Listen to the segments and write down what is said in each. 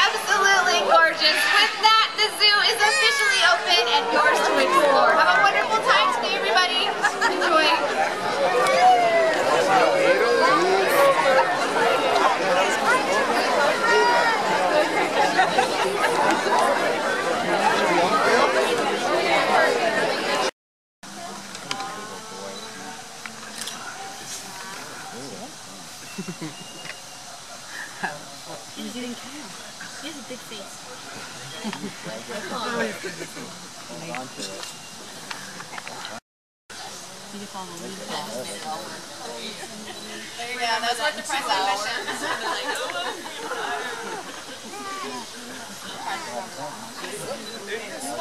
Absolutely gorgeous. With that, the zoo is officially open and yours to explore. Have a wonderful time today, everybody. Enjoy. He's eating kale. He has a big face. You can follow the lead ball. There you go. Those are the price of admission.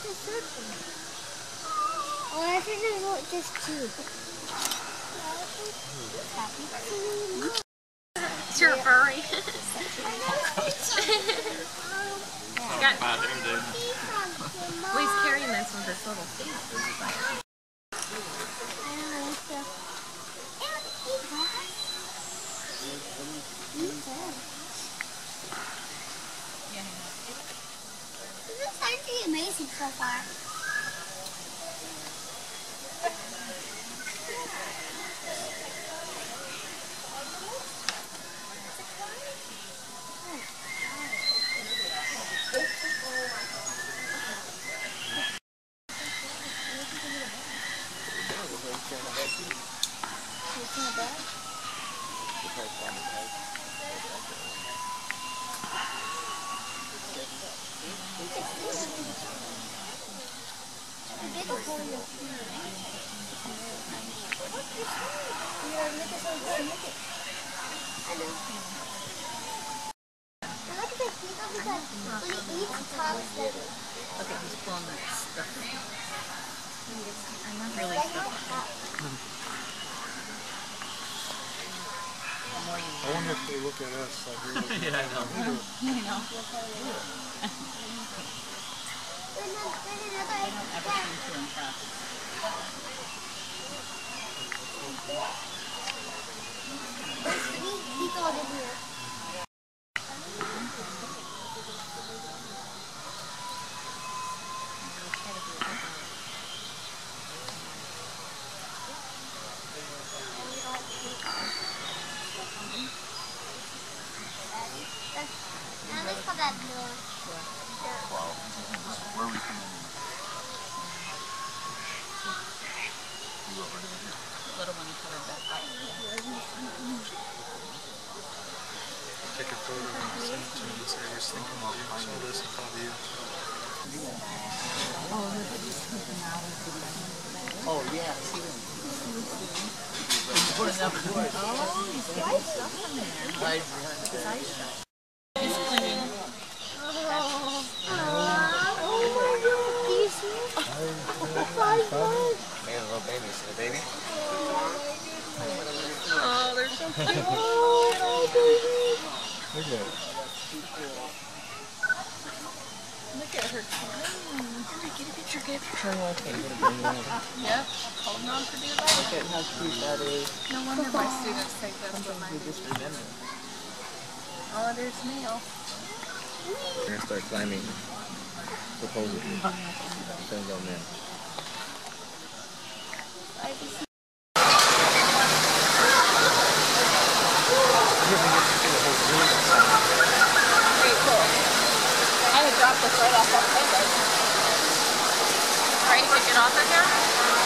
very first one. Oh, I think there's like just two. It's your furry. Got, well, he's carrying this with his little feet. 小白 I wonder if they look at us like we're looking Yeah, I know. You know, ever seem Lewat, Oh, yeah. See them. Put it up. Oh, he's getting stuff in there. Right behind the bag. He's cleaning. Do you see it? Little baby. See the baby? Oh, they're so cute. Look at it. Look at her. Get a picture. Get a picture. Yep. Holding on for dear life. Look at how cute that is. No wonder my students take with Sometimes my just remember. Oh, there's Neil. We're gonna start climbing. Supposedly. Depends on them. Very cool. I would drop this right off that. Are you taking off right now?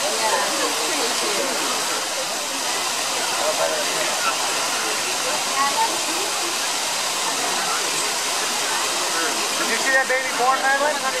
you see that baby born, Madeline? Look at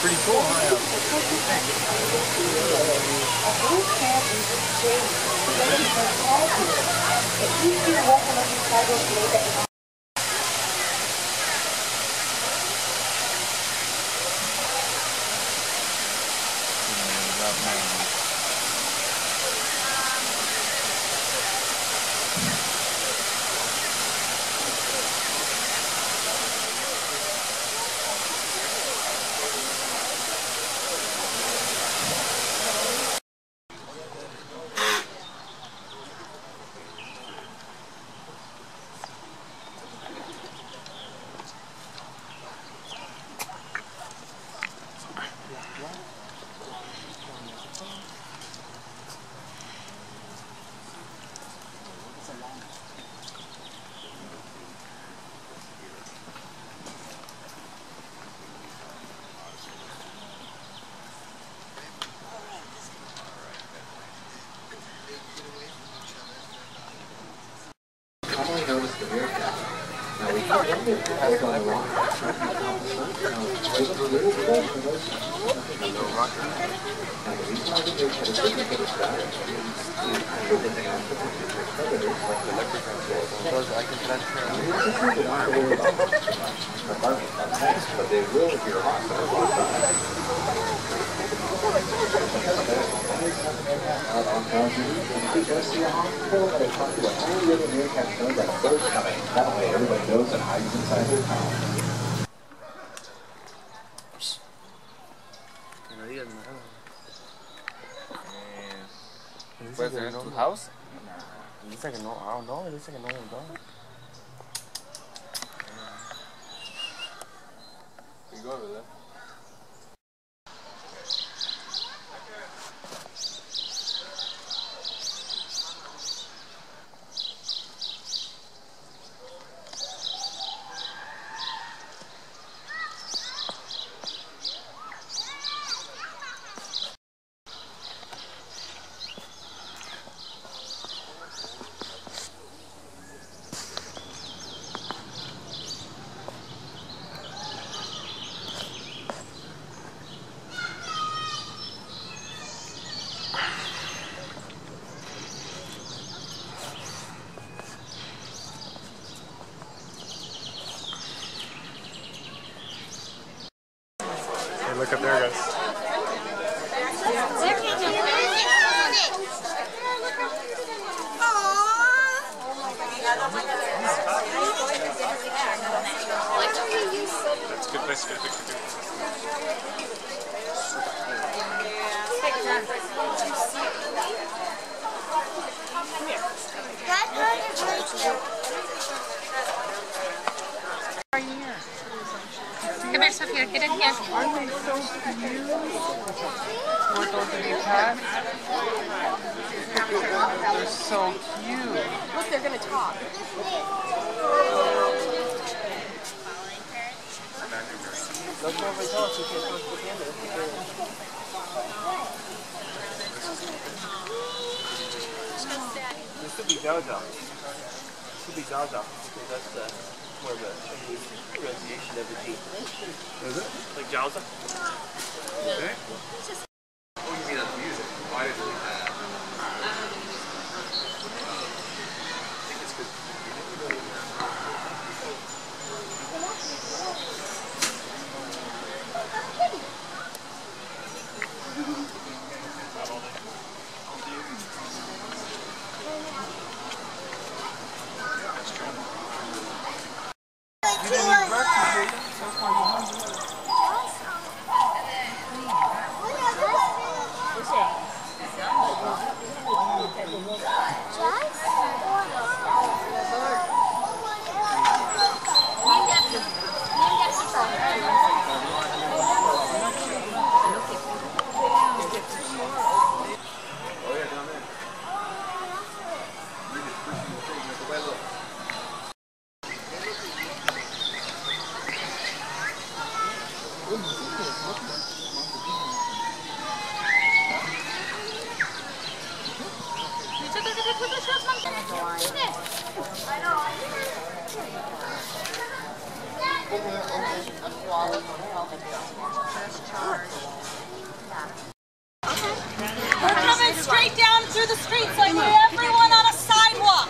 Pretty cool, huh known as the meerkat. Now, we can wonder if it has gone along. It's a little bit for those Now, the reason why the meerkat is different from its diet is either that they often protect predators like the leopard They're not to worry about the market attacks, but they will if you're out on Boundary, you're see a hospital, they talk to a tiny little meerkat knows that a bird's coming. That way everybody knows and hides inside their town. Que no digas nada. ¿Puede ser en tu house? Dice que no, ah, I don't know, dice que no, no. You go over there. Look up there, guys. That's a good place to get a picture. Come here, Sophia. Get in here. Aren't they to be pets? They're so cute. Look, they're gonna talk. Look over the house. You touch the camera. This could be Jaja. This could be. Because that's the more of a Chinese pronunciation of the G. Is it? Like Jowza. Okay. What do you mean on music? Why did we have? I think it's 'cause- Oh yeah, down there. You're just pushing the thing with the way look. We're coming straight down through the streets. I need everyone on a sidewalk.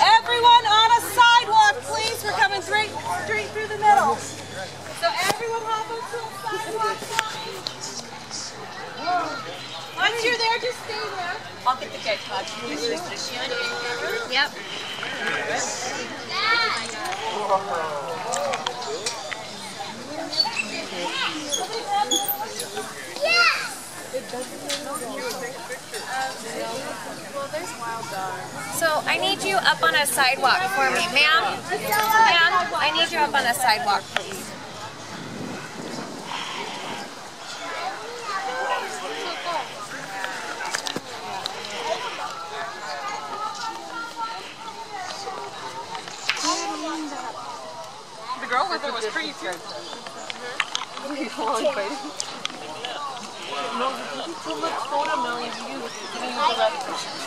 Everyone on a sidewalk, please. We're coming straight, straight through the middle. So everyone hop onto a sidewalk. Once you're there, just stay there. I'll get the gate touch. Yep. So I need you up on a sidewalk for me, ma'am. Ma'am, I need you up on a sidewalk, please. Girl with her was pretty too.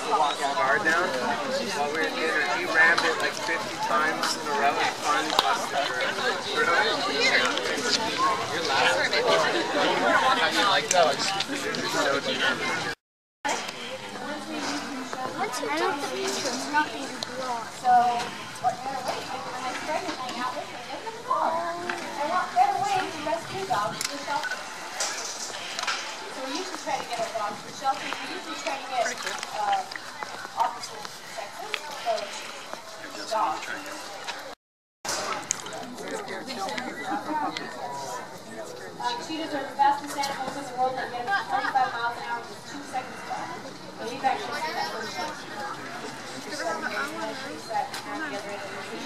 Walk that guard down. While we were getting her, he rammed it like 50 times in a row and finally busted her. You're laughing. How you like that? You're so determined. I don't think it's not being blown. Cheetahs are the fastest animals in the world. They get up to 25 miles an hour in just two seconds flat. And we've actually seen that firsthand. Use that and the other animals.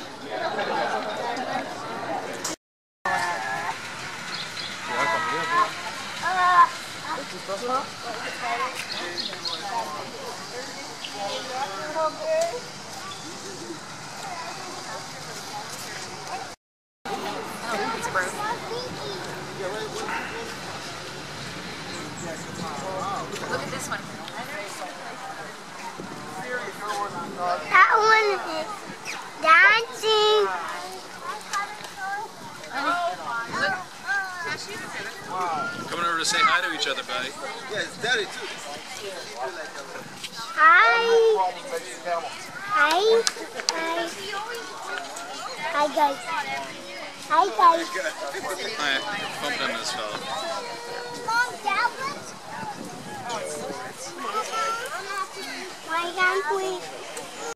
Look at this one. That one is dancing. Coming over to say hi to each other, buddy. Yeah, it's daddy too. Hi. Hi. Hi. Hi guys. Hi guys. Hi. Bump into this fella. Mom, Dad, Why can't we